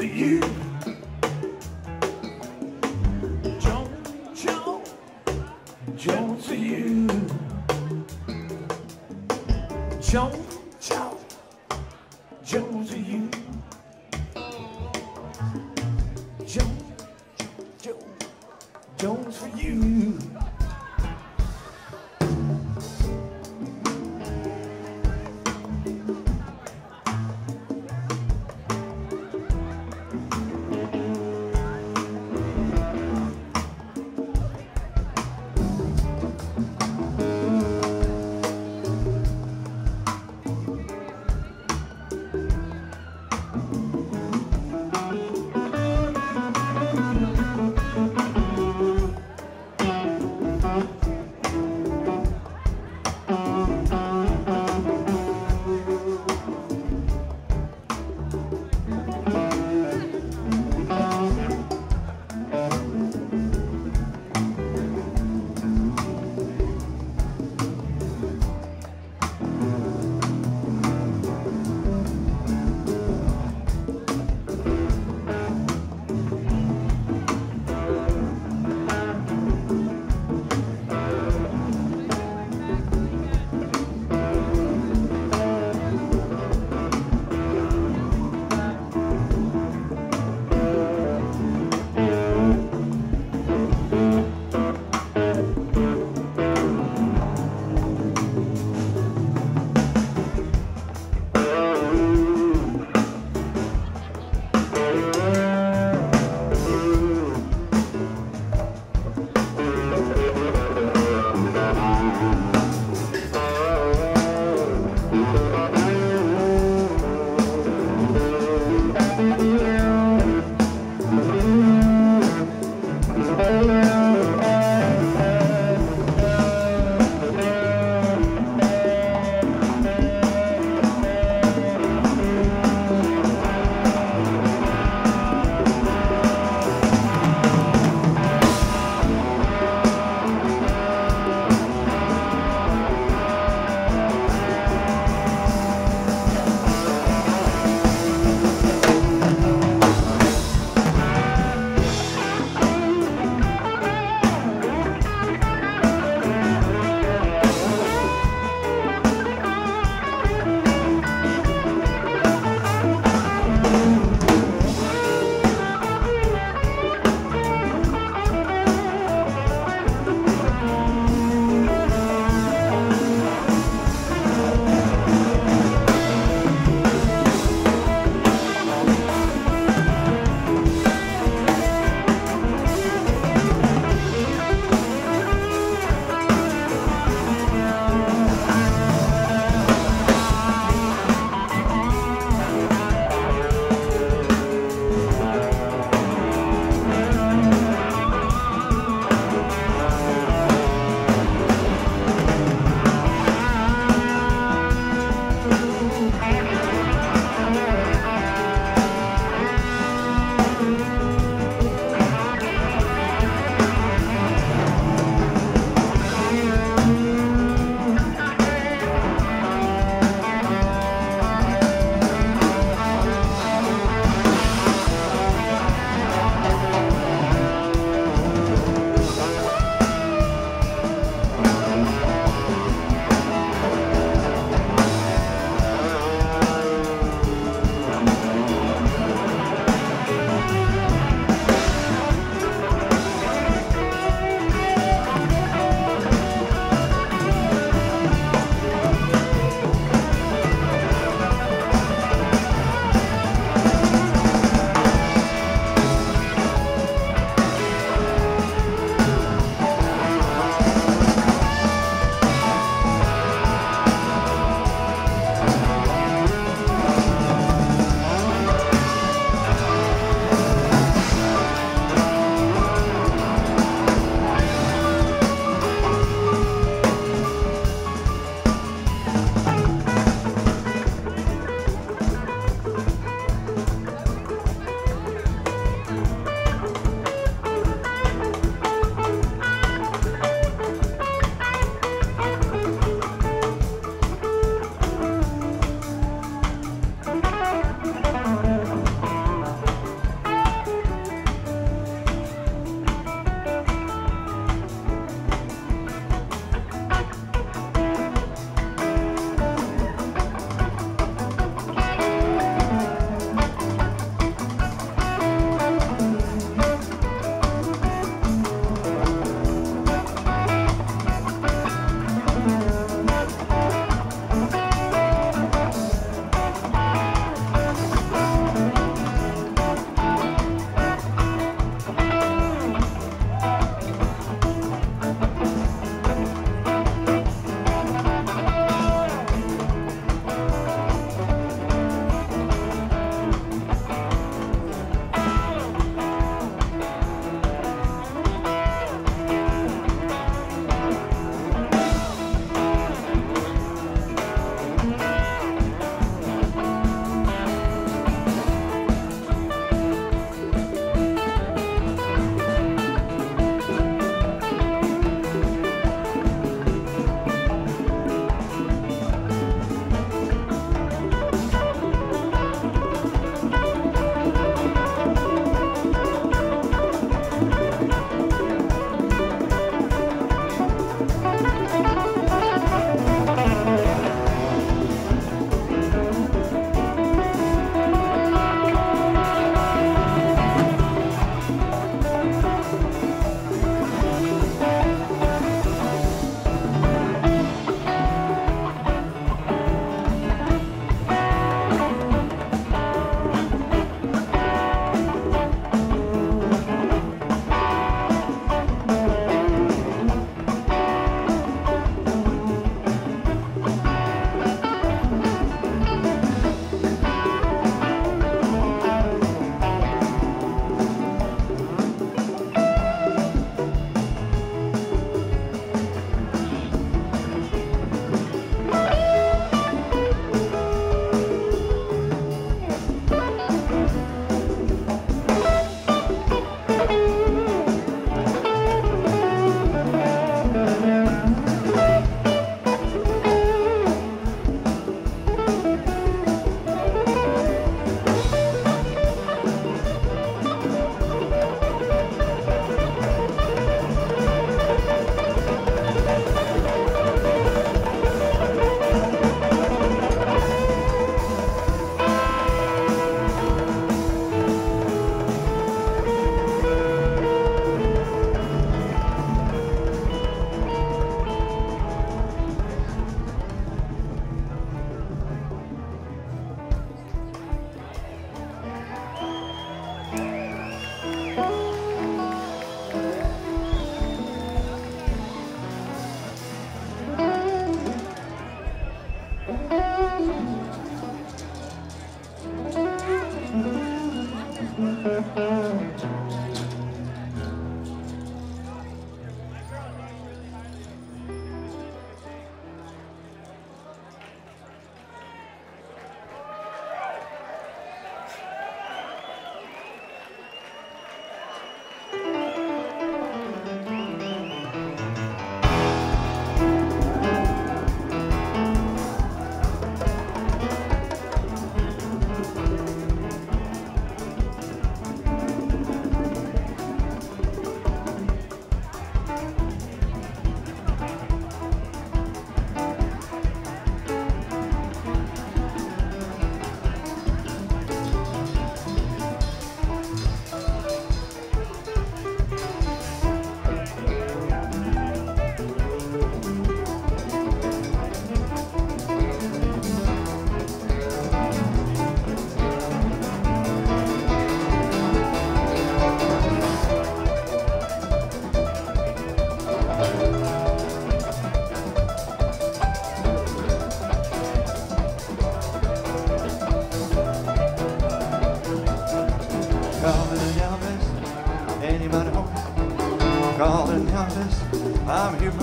for you.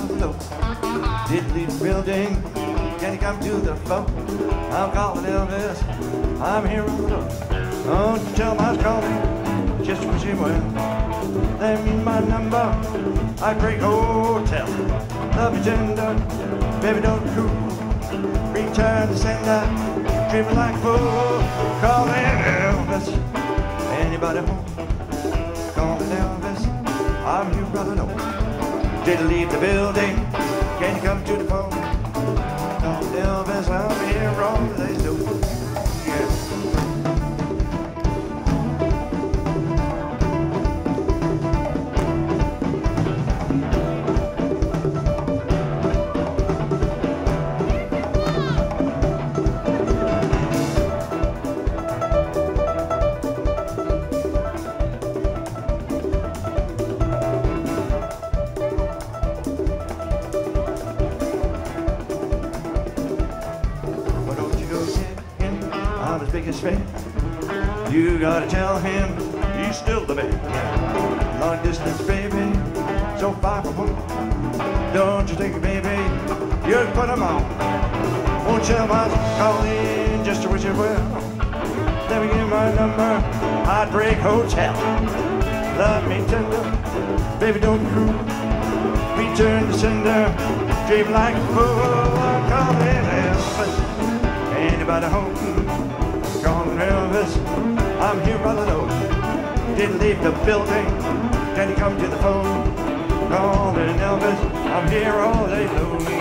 I'm the low. Did leave the building, can you come to the phone? I'm calling Elvis, I'm here on the low. Don't tell my calling, just wish him well. Let me my number, I break hotel. Love you tender, baby don't cool. Return the sender, dreaming like a fool. Calling Elvis. Anybody home? Calling Elvis. I'm your brother, no. Did leave the building? Can you come to the phone? Calling Elvis, I'm here all You gotta tell him he's still the man. Long distance, baby, so far from home. Don't you think, baby, you'd put him on? Won't you mind calling just to wish you well? Let me give you my number, Heartbreak Hotel. Love me tender, baby, don't cruise. Return to sender, dream like a fool. I'm calling Elvis. Anybody home? Calling Elvis. I'm here the door. Didn't leave the building. Can you come to the phone? Calling Elvis. I'm here all day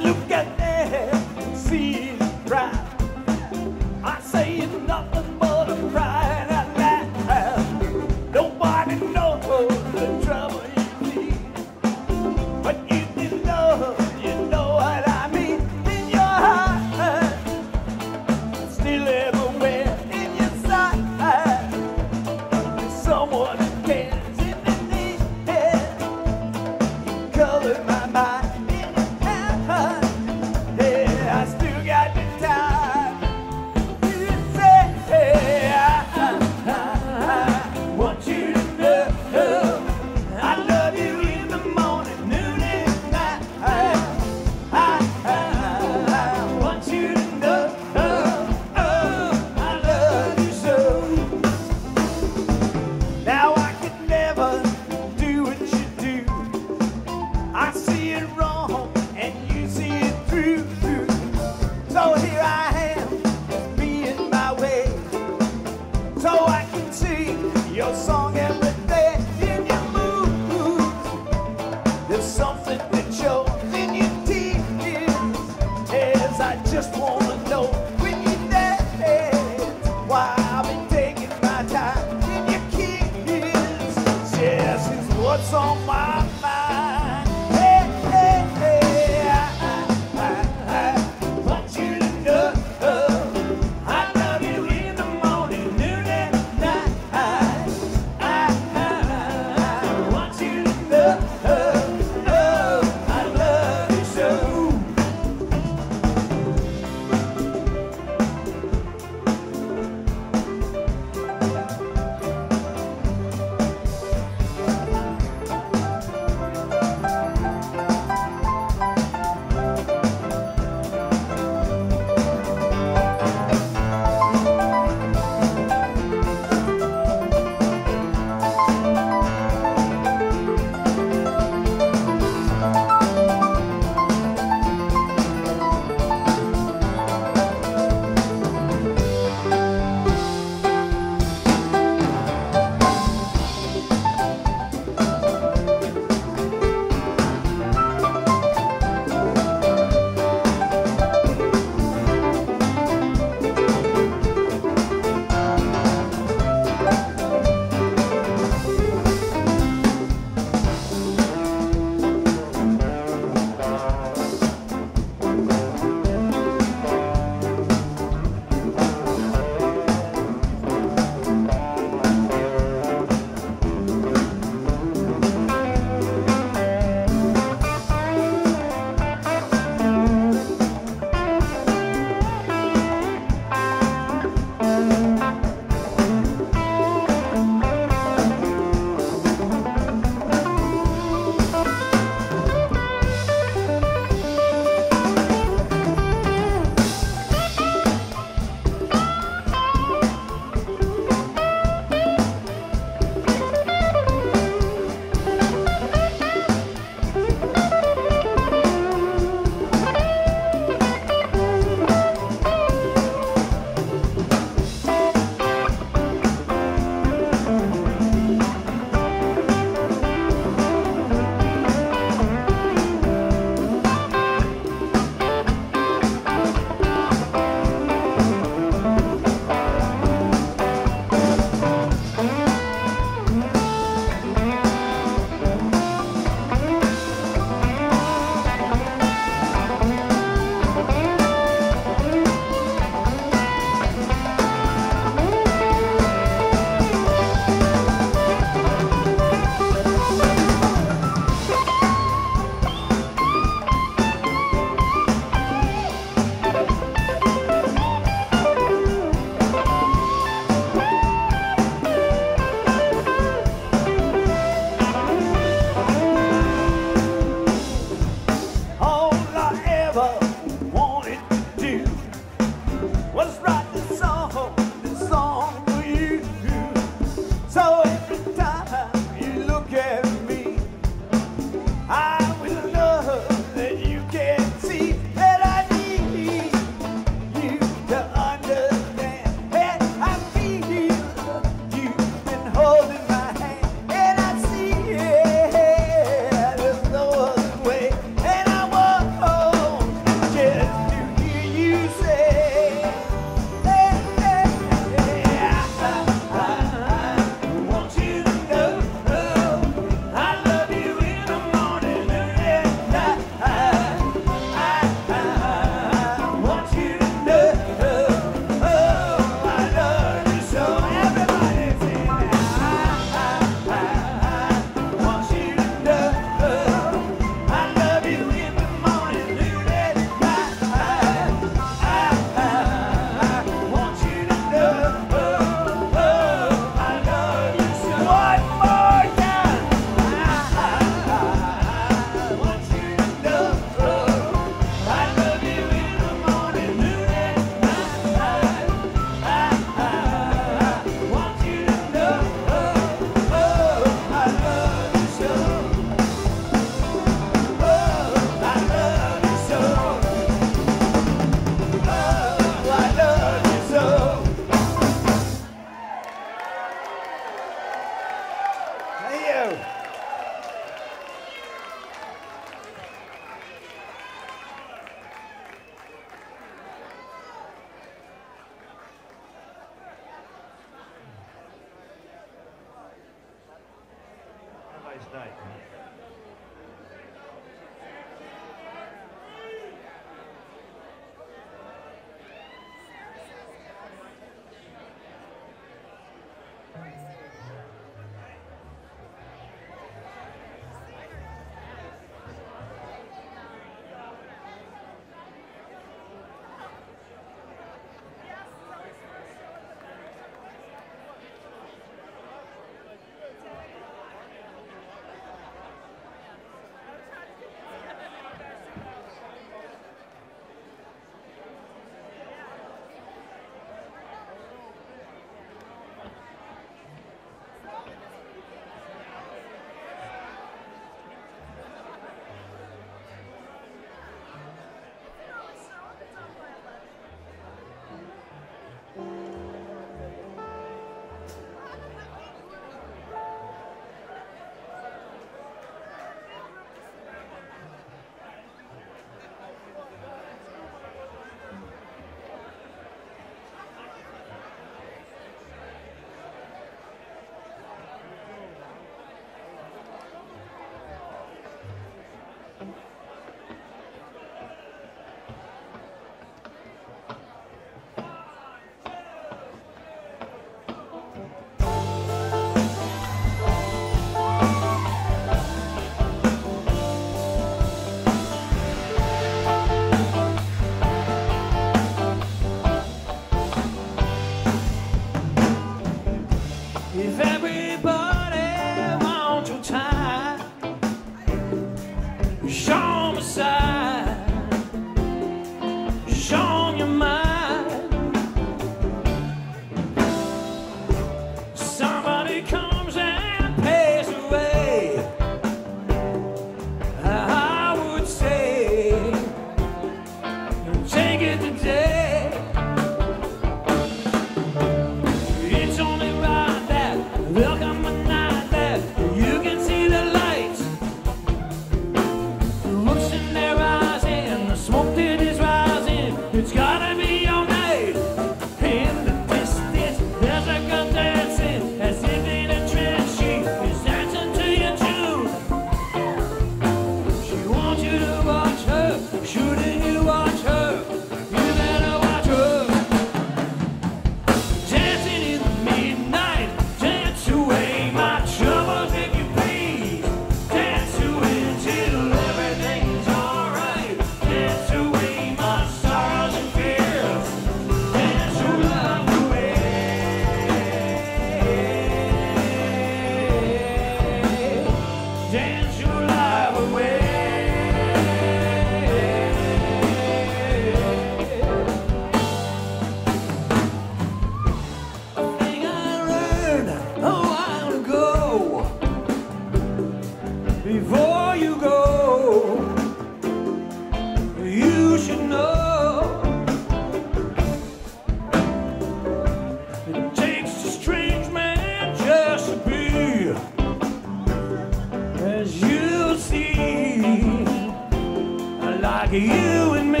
you and me.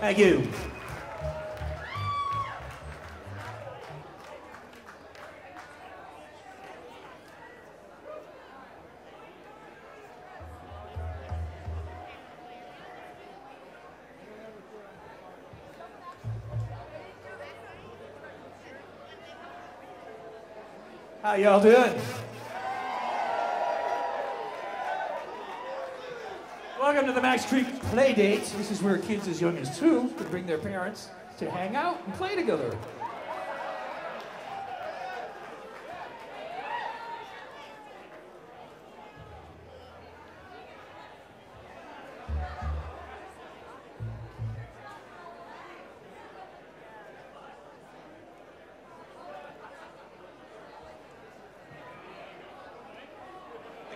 Thank you. How y'all doing? Welcome to the Max Creek Play Dates. This is where kids as young as two can bring their parents to hang out and play together.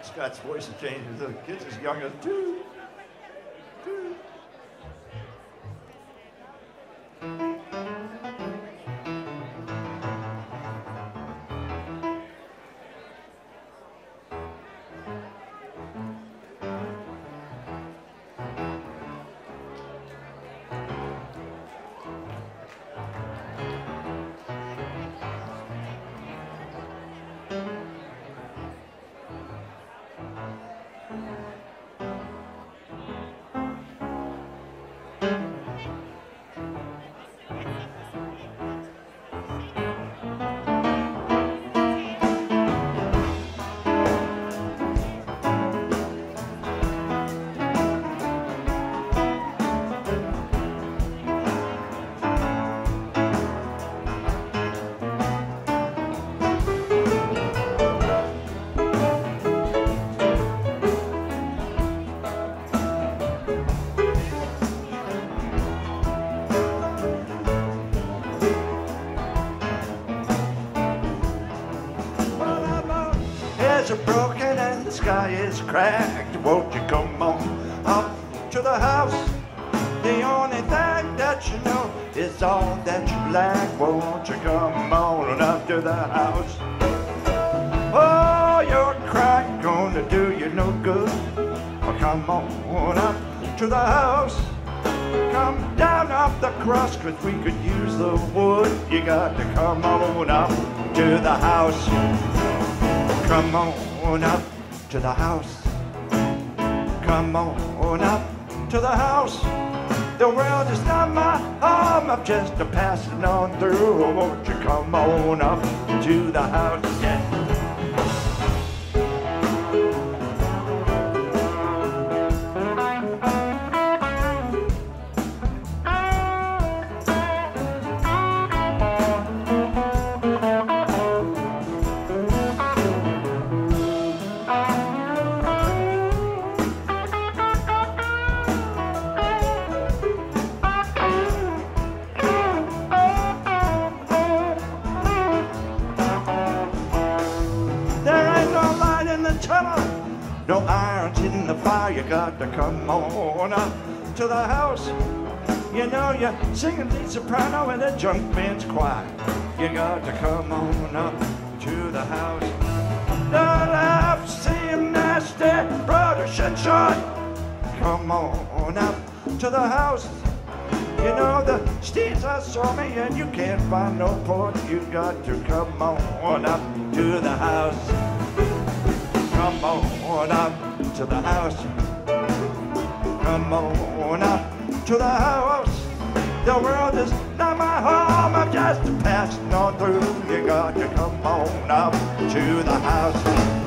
Scott's voice has changed. The kid's as young as. Two. Is cracked. Won't you come on up to the house? The only thing that you know is all that you lack. Won't you come on up to the house? Oh, your crying gonna do you no good. Oh, come on up to the house. Come down off the cross, cause we could use the wood. You got to come on up to the house. Come on up to the house. Come on up to the house. The world is not my home. I'm just a passing on through. Won't you come on up to the house? Yeah. To the house. You know you're singing the soprano in the junk band's choir. You got to come on up to the house. Don't have to see him nasty, brother shut short. Come on up to the house. You know the steeds are stormy and you can't find no port. You got to come on up to the house. Come on up to the house. Come on up to the house. The world is not my home. I'm just passing on through. You got to come on up to the house.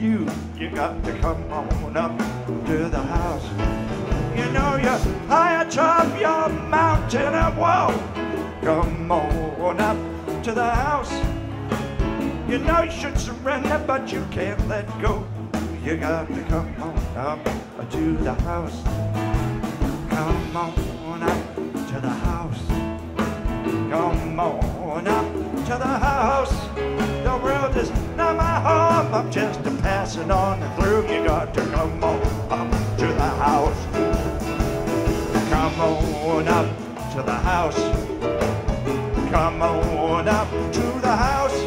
You. You got to come on up to the house. You know you're high atop your mountain of woe. Come on up to the house. You know you should surrender, but you can't let go. You got to come on up to the house. Come on up to the house. Come on up to the house. The world is not my home. I'm just a passing on through. You got to come on up to the house. Come on up to the house. Come on up to the house.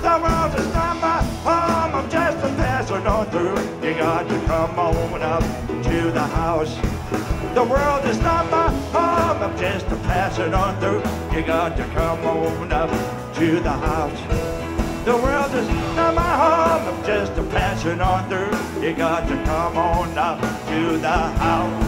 The world is not my home. I'm just a passing on through. You got to come on up to the house. The world is not my home. I'm just a passing on through. You got to come on up to the house. The world is not my home. I'm just a passing on through. You got to come on up to the house.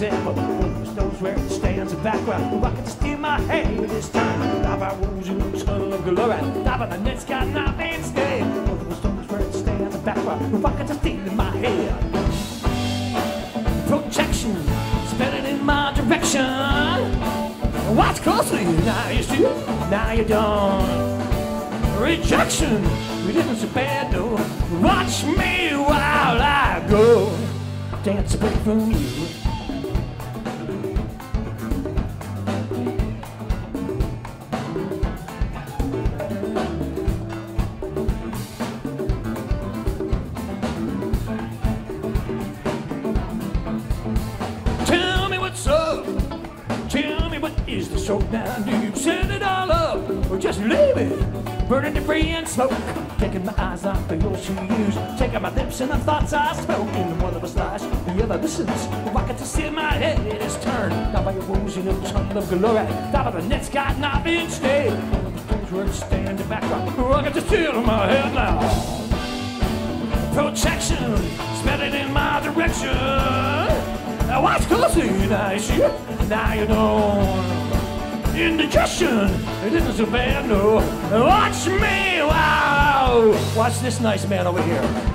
Bad example. One knows where it stands in background. Can just steal my head this time. Dive by wounds you lose color of glory. Dive on the net's got nothing stay. One knows where it stands in background. Can just steal in my head protection, spinning in my direction. Watch closely, now you see, now you don't. Rejection, it isn't so bad, no. Watch me while I go, dance away from you. And the thoughts I spoke. And one of us lies, the other listens. Can't you see my head? It is turned. Down by your wounds in a tunnel of glory. Down by the net's got stayed. One of the things where it stand in background. Why can't steal in my head now? protection, spelling in my direction. Now watch closely, now you see, now you know. Indigestion, it isn't so bad, no. Watch me, wow! Watch this nice man over here.